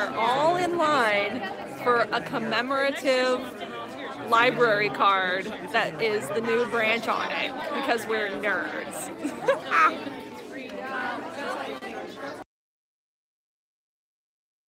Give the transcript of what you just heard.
are all in line for a commemorative library card that is the new branch on it because we're nerds.